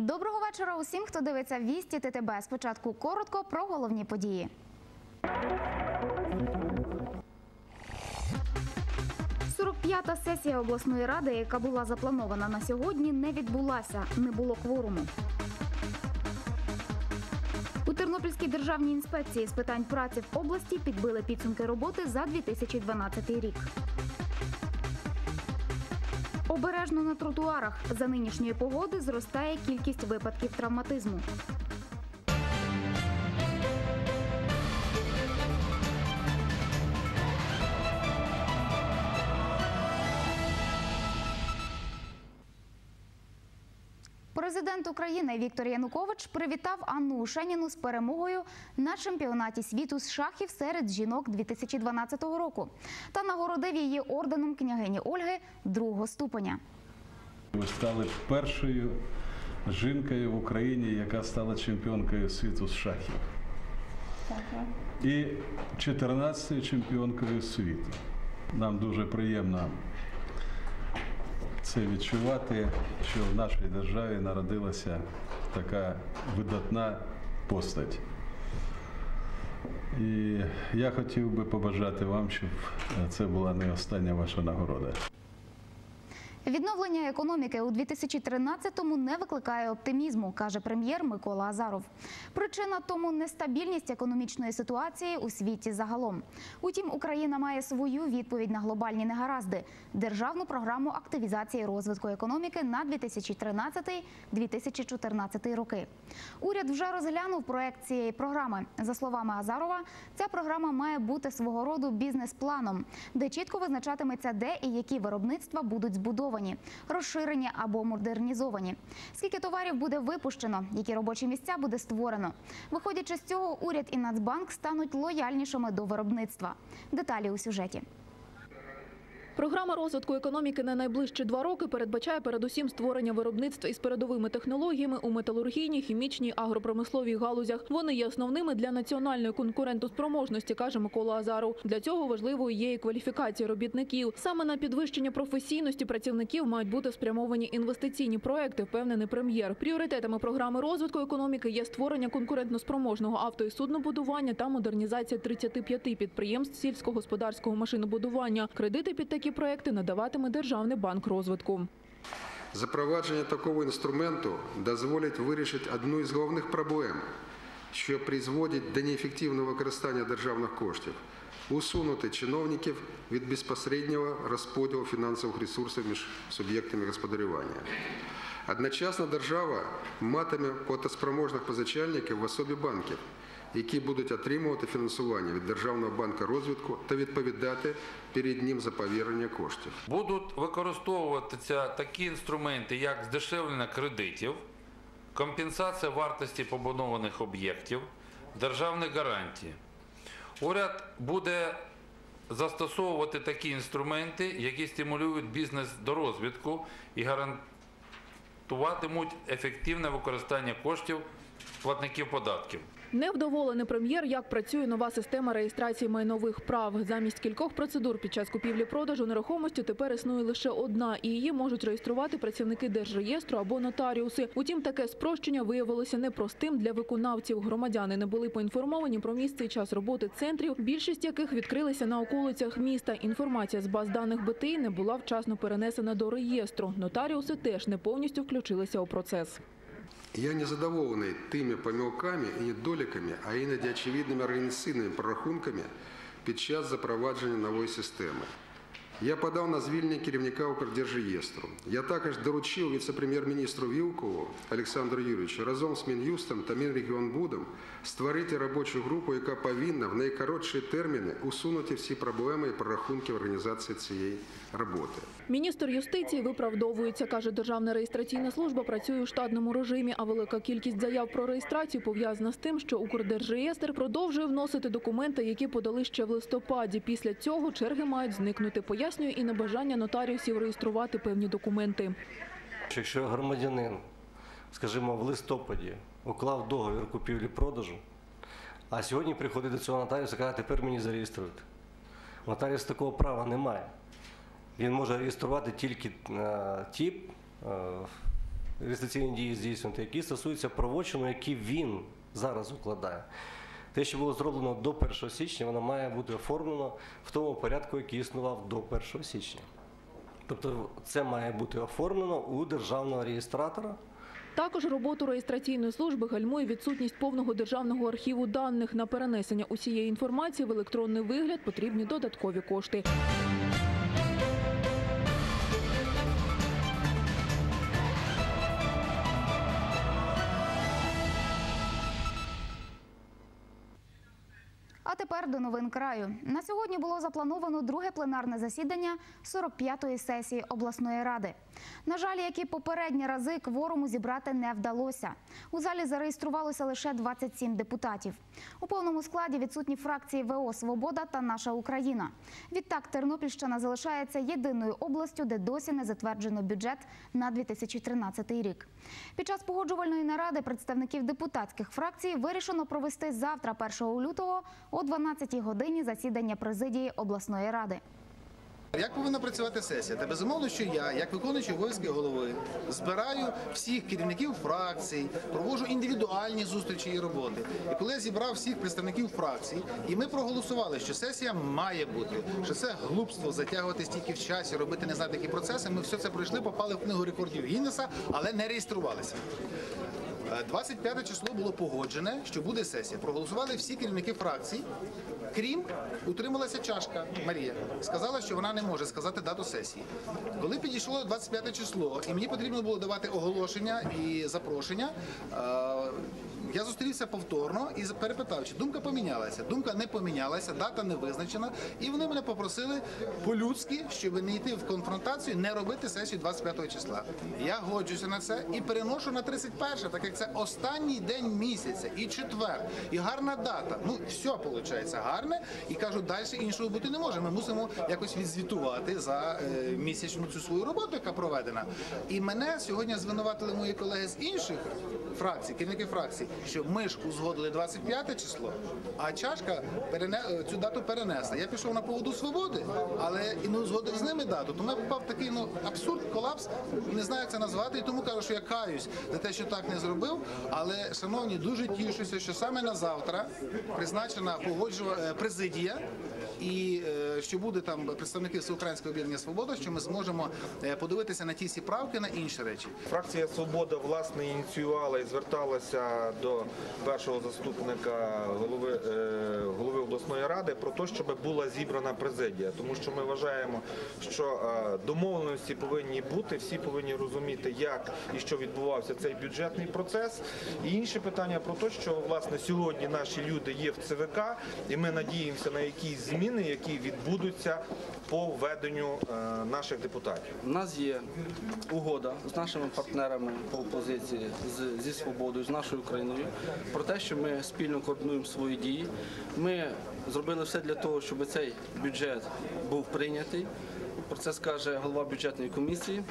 Доброго вечора усім, хто дивиться вісті ТТБ. Спочатку коротко про головні події. «45-та сесія обласної ради, яка була запланована на сьогодні, не відбулася. Не було кворуму. У Тернопільській державній інспекції з питань праці в області підбили підсумки роботи за 2012 рік. Обережно на тротуарах. За нинішньої погоди зростає кількість випадків травматизму. Президент України Віктор Янукович привітав Анну Ушеніну з перемогою на чемпіонаті світу з шахів серед жінок 2012 року та нагородив її орденом княгині Ольги другого ступеня. Ви стали першою жінкою в Україні, яка стала чемпіонкою світу з шахів. І 14-ю чемпіонкою світу. Нам дуже приємно це відчувати, що в нашій державі народилася така видатна постать. І я хотів би побажати вам, щоб це була не остання ваша нагорода. Відновлення економіки у 2013-му не викликає оптимізму, каже прем'єр Микола Азаров. Причина тому нестабільність економічної ситуації у світі загалом. Утім, Україна має свою відповідь на глобальні негаразди державну програму активізації розвитку економіки на 2013-2014 роки. Уряд вже розглянув проект цієї програми. За словами Азарова, ця програма має бути свого роду бізнес-планом, де чітко визначатиметься, де і які виробництва будуть збудовані, розширені або модернізовані. Скільки товарів буде випущено, які робочі місця буде створено. Виходячи з цього, уряд і Нацбанк стануть лояльнішими до виробництва. Деталі у сюжеті. Програма розвитку економіки на найближчі два роки передбачає передусім створення виробництва із передовими технологіями у металургійній, хімічній, агропромисловій галузях. Вони є основними для національної конкурентоспроможності, каже Микола Азаров. Для цього важливою є і кваліфікація робітників. Саме на підвищення професійності працівників мають бути спрямовані інвестиційні проекти, впевнений прем'єр. Пріоритетами програми розвитку економіки є створення конкурентноспроможного авто і суднобудування та модернізація 35 підприємств сільськогосподарського машинобудування. Кредити під такі проекти надаватиме Державний банк розвитку. Запровадження такого інструменту дозволить вирішити одну із головних проблем, що призводить до неефективного використання державних коштів, усунути чиновників від безпосереднього розподілу фінансових ресурсів між суб'єктами господарювання. Одночасно держава матиме платоспроможних позичальників в особі банків, які будуть отримувати фінансування від Державного банку розвитку та відповідати перед ним за повернення коштів. Будуть використовуватися такі інструменти, як здешевлення кредитів, компенсація вартості побудованих об'єктів, державні гарантії. Уряд буде застосовувати такі інструменти, які стимулюють бізнес до розвитку і гарантуватимуть ефективне використання коштів платників податків. Невдоволений прем'єр, як працює нова система реєстрації майнових прав. Замість кількох процедур під час купівлі-продажу нерухомості тепер існує лише одна, і її можуть реєструвати працівники держреєстру або нотаріуси. Утім, таке спрощення виявилося непростим для виконавців. Громадяни не були поінформовані про місце і час роботи центрів, більшість яких відкрилися на околицях міста. Інформація з баз даних БТІ не була вчасно перенесена до реєстру. Нотаріуси теж не повністю включилися у процес. Я не задоволений тими помилками і недоліками, а іноді очевидними організаційними прорахунками під час запровадження нової системи. Я подав на звільнення керівника Укрдержреєстру. Я також доручив віце-прем'єр-міністру Вілкову Олександру Юрійовичу разом з Мін'юстом та Мінрегіонбудом створити робочу групу, яка повинна в найкоротші терміни усунути всі проблеми і прорахунки організації цієї роботи. Міністр юстиції виправдовується, каже, Державна реєстраційна служба працює у штатному режимі, а велика кількість заяв про реєстрацію пов'язана з тим, що Укрдержреєстр продовжує вносити документи, які подали ще в листопаді. Після цього черги мають зникнути. Пояснює і небажання нотаріусів реєструвати певні документи. Якщо громадянин, скажімо, в листопаді уклав договір купівлі-продажу, а сьогодні приходить до цього нотаріуса і каже, тепер мені зареєструйте. Нотаріус такого права не має. Він може реєструвати тільки е, ті е, реєстраційні дії здійснювати, які стосуються правочину, які він зараз укладає. Те, що було зроблено до 1 січня, воно має бути оформлено в тому порядку, який існував до 1 січня. Тобто це має бути оформлено у державного реєстратора. Також роботу реєстраційної служби гальмує відсутність повного державного архіву даних. На перенесення усієї інформації в електронний вигляд потрібні додаткові кошти. Тепер до новин краю. На сьогодні було заплановано друге пленарне засідання 45-ї сесії обласної ради. На жаль, як і попередні рази, кворуму зібрати не вдалося. У залі зареєструвалося лише 27 депутатів. У повному складі відсутні фракції ВО Свобода та Наша Україна. Відтак Тернопільщина залишається єдиною областю, де досі не затверджено бюджет на 2013 рік. Під час погоджувальної наради представників депутатських фракцій вирішено провести завтра, 1 лютого, о 12 годині засідання президії обласної ради. Як повинна працювати сесія? Та безумовно, що я, як виконуючий обов'язки голови, збираю всіх керівників фракцій, проводжу індивідуальні зустрічі і роботи. І коли я зібрав всіх представників фракцій, і ми проголосували, що сесія має бути, що це глупство затягувати стільки в часі, робити не знати які процеси. Ми все це пройшли, попали в книгу рекордів Гіннеса, але не реєструвалися. Е, 25 число було погоджене, що буде сесія. Проголосували всі керівники фракцій, крім утрималася чашка Марія. Сказала, що вона не може сказати дату сесії. Коли підійшло 25 число, і мені потрібно було давати оголошення і запрошення. е, Я зустрівся повторно і перепитав, чи думка помінялася. Думка не помінялася, дата не визначена. І вони мене попросили по-людськи, щоб не йти в конфронтацію, не робити сесію 25 числа. Я годжуся на це і переношу на 31, так як це останній день місяця і четвер, і гарна дата. Ну, все виходить гарне. І кажу, далі іншого бути не може. Ми мусимо якось відзвітувати за е, місячну цю свою роботу, яка проведена. І мене сьогодні звинуватили мої колеги з інших фракцій, керівники фракцій, що ми ж узгодили 25 число, а чашка перене... е, цю дату перенесла. Я пішов на поводу свободи, але і не узгодив з ними дату. Тому я попав в такий ну абсурд, колапс, не знаю, як це назвати, і тому кажу, що я каюсь за те, що так не зробив. Але, шановні, дуже тішуся, що саме на завтра призначена погоджува е, президія. І е, що буде там представники Всеукраїнського об'єднання Свобода, що ми зможемо е, подивитися на ті всі правки на інші речі. Фракція Свобода власне ініціювала і зверталася до першого заступника голови, е, голови обласної ради про те, щоб була зібрана президія, тому що ми вважаємо, що домовленості повинні бути, всі повинні розуміти, як і що відбувався цей бюджетний процес. І інше питання про те, що власне сьогодні наші люди є в ЦВК, і ми надіємося на якісь зміни, які відбудуться по введенню е, наших депутатів. У нас є угода з нашими партнерами по опозиції, зі свободою, з нашою Україною, про те, що ми спільно координуємо свої дії. Ми зробили все для того, щоб цей бюджет був прийнятий. Про це скаже голова бюджетної комісії.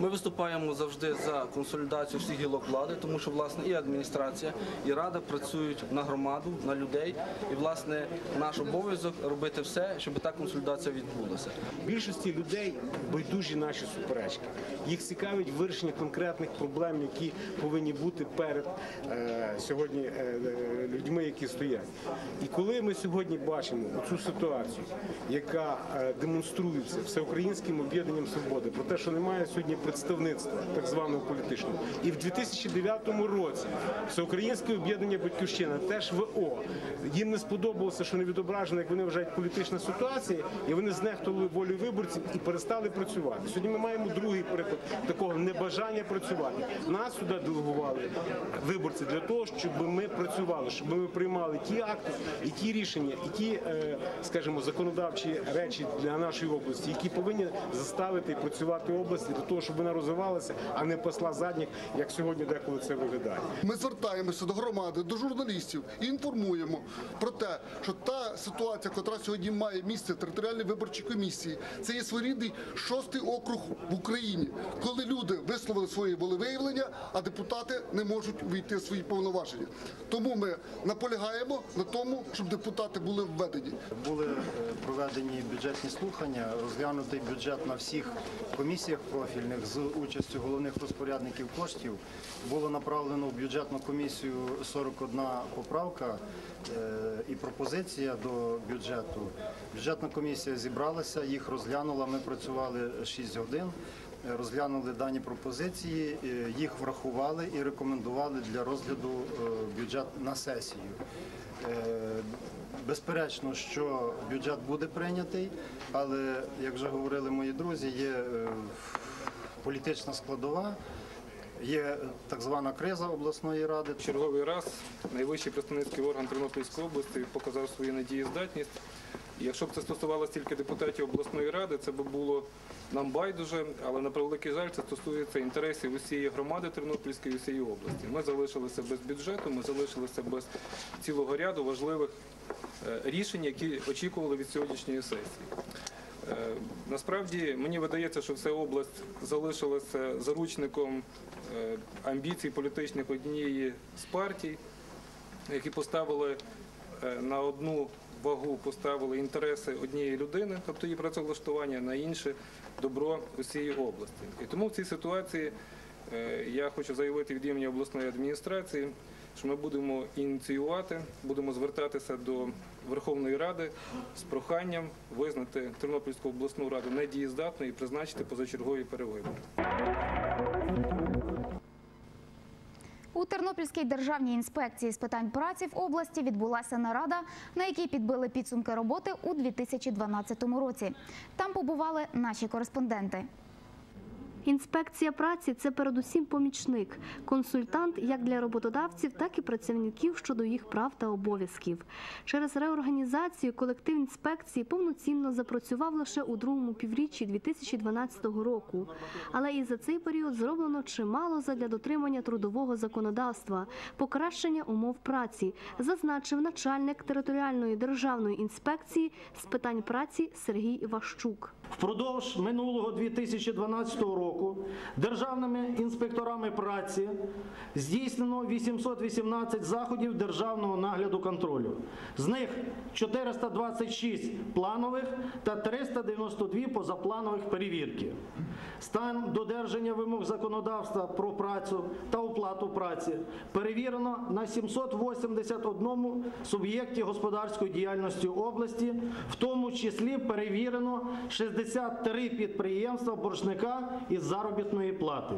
Ми виступаємо завжди за консолідацію всіх гілок влади, тому що власне і адміністрація, і рада працюють на громаду, на людей. І власне наш обов'язок робити все, щоб та консолідація відбулася. Більшості людей байдужі наші суперечки. Їх цікавить вирішення конкретних проблем, які повинні бути перед е, сьогодні е, е, людьми, які стоять. І коли ми сьогодні бачимо цю ситуацію, яка е, демонструється всеукраїнським об'єднанням свободи, про те, що немає сьогодні представництва так званого політичного, і в 2009 році всеукраїнське об'єднання Батьківщина теж ВО їм не сподобалося, що не відображена, як вони вважають, політична ситуація, і вони знехтували волю виборців і перестали працювати. Сьогодні ми маємо другий приклад такого небажання працювати. Нас сюди делегували виборці для того, щоб ми працювали, щоб ми приймали ті акти і ті рішення, і ті, е, скажімо, законодавчі речі для нашої області, які повинні заставити працювати області для того, щоб вона розвивалася, а не посла задніх, як сьогодні деколи це виглядає. Ми звертаємося до громади, до журналістів і інформуємо про те, що та ситуація, яка сьогодні має місце в територіальній виборчій комісії, це є своєрідний шостий округ в Україні, коли люди висловили свої волевиявлення, а депутати не можуть увійти в свої повноваження. Тому ми наполягаємо на тому, щоб депутати були введені. Були е, проведені бюджетні слухання, розглянутий бюджет на всіх комісіях профільних з участю головних розпорядників коштів було направлено в бюджетну комісію 41 поправка е, і пропозиція до бюджету. Бюджетна комісія зібралася, їх розглянула. Ми працювали 6 годин. е, Розглянули дані пропозиції, е, їх врахували і рекомендували для розгляду бюджет на сесію. Безперечно, що бюджет буде прийнятий, але як вже говорили мої друзі, є політична складова, є так звана криза обласної ради. Черговий раз найвищий представницький орган Тернопільської області показав свою надієздатність. Якщо б це стосувалося тільки депутатів обласної ради, це б було нам байдуже, але на превеликий жаль, це стосується інтересів усієї громади Тернопільської усієї області. Ми залишилися без бюджету, ми залишилися без цілого ряду важливих е, рішень, які очікували від сьогоднішньої сесії. Е, Насправді мені видається, що вся область залишилася заручником е, амбіцій політичних однієї з партій, які поставили е, на одну вагу, поставили інтереси однієї людини, тобто її працевлаштування, на інше добро усієї області. І тому в цій ситуації я хочу заявити від імені обласної адміністрації, що ми будемо ініціювати, будемо звертатися до Верховної Ради з проханням визнати Тернопільську обласну раду недієздатною і призначити позачергові перевибори. У Тернопільській державній інспекції з питань праці в області відбулася нарада, на якій підбили підсумки роботи у 2012 році. Там побували наші кореспонденти. Інспекція праці це передусім помічник, консультант як для роботодавців, так і працівників щодо їх прав та обов'язків. Через реорганізацію колектив інспекції повноцінно запрацював лише у другому півріччі 2012 року. Але і за цей період зроблено чимало задля дотримання трудового законодавства, покращення умов праці, зазначив начальник територіальної державної інспекції з питань праці Сергій Іващук. Впродовж минулого 2012 року державними інспекторами праці здійснено 818 заходів державного нагляду контролю. З них 426 планових та 392 позапланових перевірки. Стан додержання вимог законодавства про працю та оплату праці перевірено на 781 суб'єкті господарської діяльності області, в тому числі перевірено 63 підприємства боржника із заробітної плати.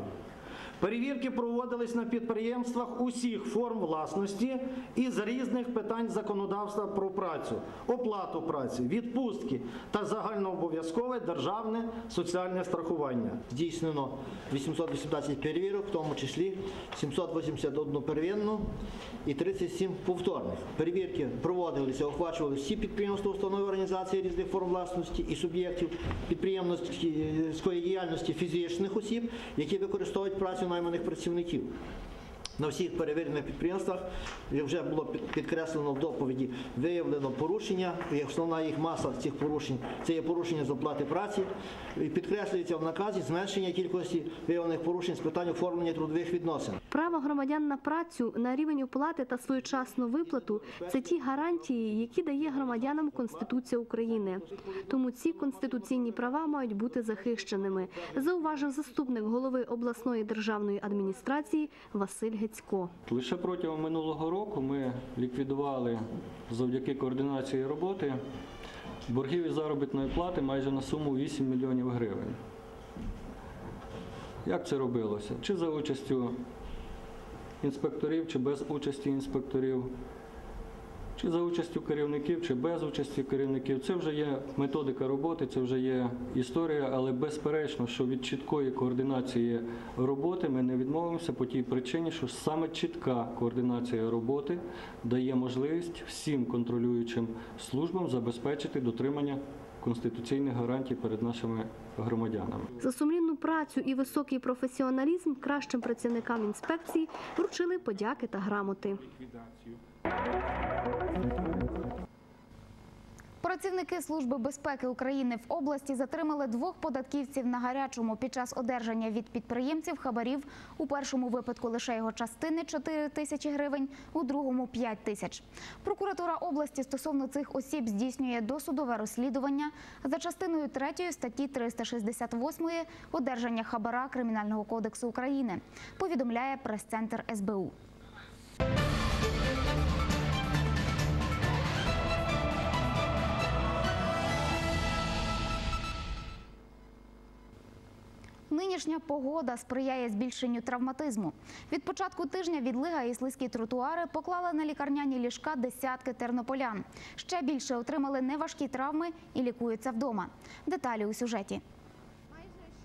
Перевірки проводились на підприємствах усіх форм власності і з різних питань законодавства про працю, оплату праці, відпустки та загальнообов'язкове державне соціальне страхування. Здійснено 818 перевірок, в тому числі 781 первинну і 37 повторних. Перевірки проводилися, охвачували всі підприємства, установи організації різних форм власності і суб'єктів підприємницької діяльності фізичних осіб, які використовують працю найманих працівників. На всіх перевірених підприємствах, як вже було підкреслено в доповіді, виявлено порушення. І основна їх маса цих порушень це є порушення з оплати праці. І підкреслюється в наказі зменшення кількості виявлених порушень з питань оформлення трудових відносин. Право громадян на працю, на рівень оплати та своєчасну виплату це ті гарантії, які дає громадянам Конституція України. Тому ці конституційні права мають бути захищеними, зауважив заступник голови обласної державної адміністрації Василь Гецько. Лише протягом минулого року ми ліквідували завдяки координації роботи боргів із заробітної плати майже на суму 8 мільйонів гривень. Як це робилося? Чи за участю інспекторів, чи без участі інспекторів, чи за участю керівників, чи без участі керівників. Це вже є методика роботи, це вже є історія, але безперечно, що від чіткої координації роботи ми не відмовимося по тій причині, що саме чітка координація роботи дає можливість всім контролюючим службам забезпечити дотримання конституційних гарантій перед нашими громадянами. За сумлінну працю і високий професіоналізм кращим працівникам інспекції вручили подяки та грамоти. Працівники Служби безпеки України в області затримали двох податківців на гарячому під час одержання від підприємців хабарів. У першому випадку лише його частини 4 тисячі гривень, у другому 5 тисяч. Прокуратура області стосовно цих осіб здійснює досудове розслідування за частиною 3 статті 368 одержання хабара Кримінального кодексу України. Повідомляє прес-центр СБУ. Нинішня погода сприяє збільшенню травматизму. Від початку тижня відлига і слизькі тротуари поклали на лікарняні ліжка десятки тернополян. Ще більше отримали неважкі травми і лікуються вдома. Деталі у сюжеті.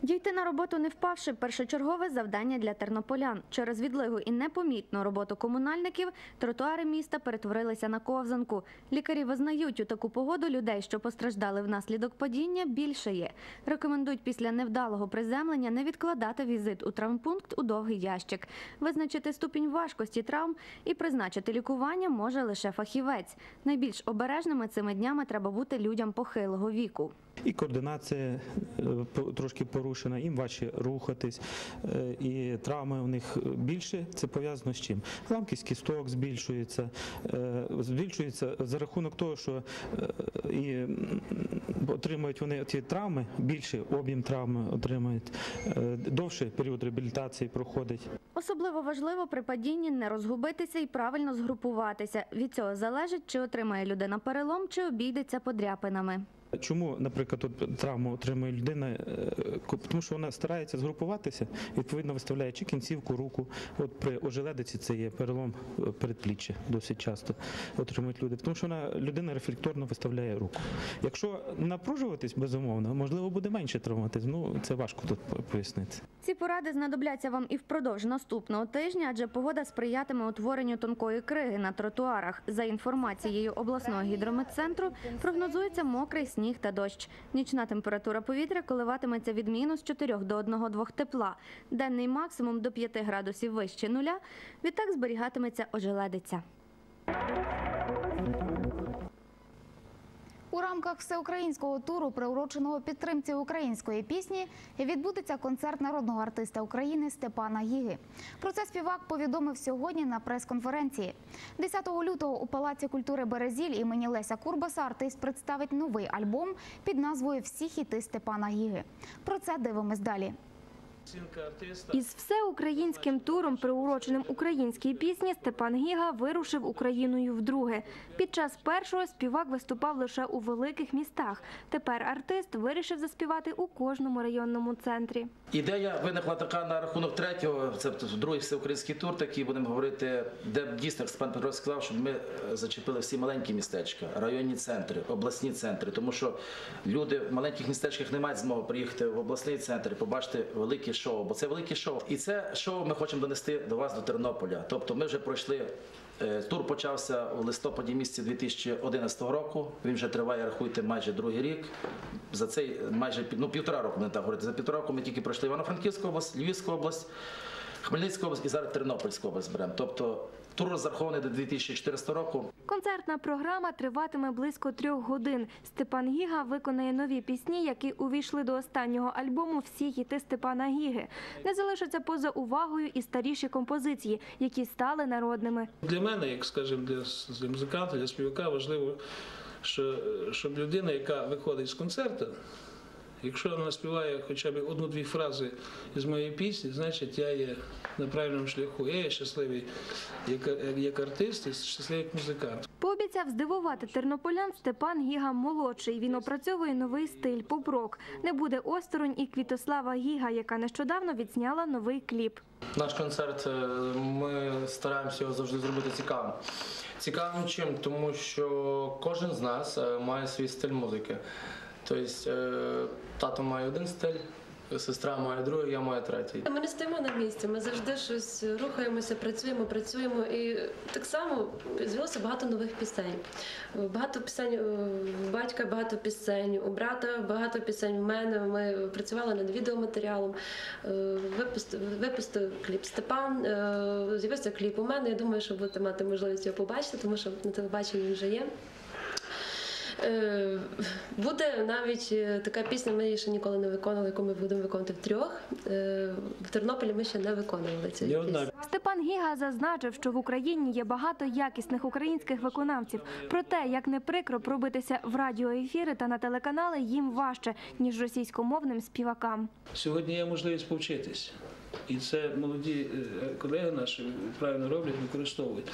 Дійти на роботу не впавши першочергове завдання для тернополян. Через відлигу і непомітну роботу комунальників тротуари міста перетворилися на ковзанку. Лікарі визнають, у таку погоду людей, що постраждали внаслідок падіння, більше є. Рекомендують після невдалого приземлення не відкладати візит у травмпункт у довгий ящик. Визначити ступінь важкості травм і призначити лікування може лише фахівець. Найбільш обережними цими днями треба бути людям похилого віку. І координація е, трошки порушена, їм важче рухатись, е, і травми у них більше. Це пов'язано з чим? Ламкість кісток збільшується, е, збільшується за рахунок того, що і отримують вони ці травми, більше об'єм травми отримують, е, довше період реабілітації проходить. Особливо важливо при падінні не розгубитися і правильно згрупуватися. Від цього залежить, чи отримає людина перелом, чи обійдеться подряпинами. Чому, наприклад, тут травму отримує людина? Е, Тому що вона старається згрупуватися, відповідно виставляє чи кінцівку, руку. От при ожеледиці це є перелом е, передпліччя досить часто отримують люди. Тому що вона людина рефлекторно виставляє руку. Якщо напружуватись, безумовно, можливо, буде менше травматизм. Ну це важко тут пояснити. Ці поради знадобляться вам і впродовж наступного тижня, адже погода сприятиме утворенню тонкої криги на тротуарах. За інформацією обласного гідрометцентру, прогнозується мокрий сніг та дощ. Нічна температура повітря коливатиметься від мінус 4 до 1-2 тепла. Денний максимум до 5 градусів вище нуля. Відтак зберігатиметься ожеледиця. У рамках всеукраїнського туру, приуроченого підтримці української пісні, відбудеться концерт народного артиста України Степана Гіги. Про це співак повідомив сьогодні на прес-конференції. 10 лютого у Палаці культури Березіль імені Леся Курбаса артист представить новий альбом під назвою Всі хіти Степана Гіги. Про це дивимось далі. Із всеукраїнським туром, приуроченим українській пісні, Степан Гіга вирушив Україною вдруге. Під час першого співак виступав лише у великих містах. Тепер артист вирішив заспівати у кожному районному центрі. Ідея виникла така на рахунок третього, це другий всеукраїнський тур, такий будемо говорити, де дійсно як пан Петро сказав, щоб ми е, зачепили всі маленькі містечка, районні центри, обласні центри, тому що люди в маленьких містечках не мають змоги приїхати в обласний центр і побачити велике шоу, бо це велике шоу. І це шоу ми хочемо донести до вас, до Тернополя. Тобто ми вже пройшли. е, Тур почався у листопаді місяці 2011 року. Він вже триває, рахуйте, майже другий рік. За цей майже ну, півтора року, не так говорити. За півтора року ми тільки пройшли Івано-Франківську область, Львівську область, Хмельницьку область і зараз Тернопільську область беремо. Тобто тур розрахований до 2400 року. Концертна програма триватиме близько трьох годин. Степан Гіга виконає нові пісні, які увійшли до останнього альбому Всі хіти Степана Гіги. Не залишаться поза увагою і старіші композиції, які стали народними. Для мене, як скажімо, для, для музиканта, для співака важливо, що, щоб людина, яка виходить з концерту, якщо вона співає хоча б одну-дві фрази з моєї пісні, значить я є на правильному шляху. Я є щасливий як, як, як артист і щасливий як музикант. Пообіцяв здивувати тернополян Степан Гіга молодший. Він опрацьовує новий стиль поп-рок. Не буде осторонь і Квітослава Гіга, яка нещодавно відзняла новий кліп. Наш концерт е, ми стараємося його завжди зробити цікавим. Цікавим чим? Тому що кожен з нас е, має свій стиль музики. Тобто е, тато має один стиль, сестра має другий, я маю третій. Ми не стоїмо на місці, ми завжди щось рухаємося, працюємо, працюємо. І так само з'явилося багато нових пісень. Багато пісень у батька, багато пісень, у брата багато пісень. В мене ми працювали над відеоматеріалом. Е, Випустив, випустив кліп Степан. е, З'явився кліп у мене. Я думаю, що будете мати можливість його побачити, тому що на телебаченні вже є. Е, Буде навіть е, така пісня, ми її ще ніколи не виконували, яку ми будемо виконувати втрьох. Е, В Тернополі ми ще не виконували цю пісню. Степан Гіга зазначив, що в Україні є багато якісних українських виконавців. Проте, як не прикро пробитися в радіоефіри та на телеканали, їм важче ніж російськомовним співакам. Сьогодні є можливість повчитись. І це молоді е, колеги наші правильно роблять, використовують.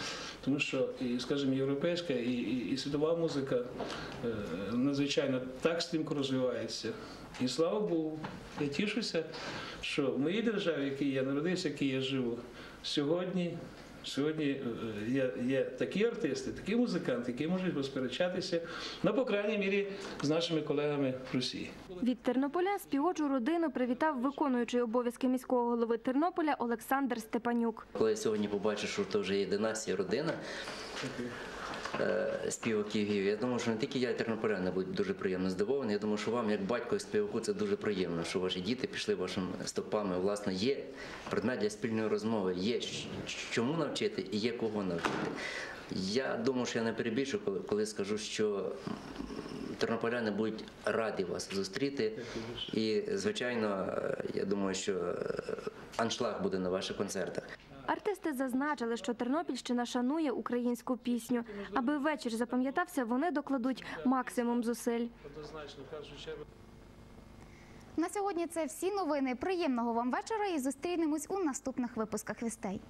Тому що, і, скажімо, європейська і, і, і світова музика е, надзвичайно так стрімко розвивається. І слава Богу, я тішуся, що в моїй державі, в якій я народився, в якій я живу, сьогодні. Сьогодні е, є, є такі артисти, такі музиканти, які можуть посперечатися, ну, по крайній мірі, з нашими колегами в Росії. Від Тернополя співочу родину привітав виконуючий обов'язки міського голови Тернополя Олександр Степанюк. Коли я сьогодні побачив, що це вже є династія родина е, співаків, я думаю, що не тільки я і тернополяни будуть дуже приємно здивовані. Я думаю, що вам, як батько і співаку, це дуже приємно, що ваші діти пішли вашими стопами. Власне, є предмет для спільної розмови, є чому навчити і є кого навчити. Я думаю, що я не перебільшу, коли, коли скажу, що тернополяни будуть раді вас зустріти. І, звичайно, е, я думаю, що е, аншлаг буде на ваших концертах. Артисти зазначили, що Тернопільщина шанує українську пісню. Аби вечір запам'ятався, вони докладуть максимум зусиль. Однозначно, в першу. На сьогодні це всі новини. Приємного вам вечора і зустрінемось у наступних випусках вістей.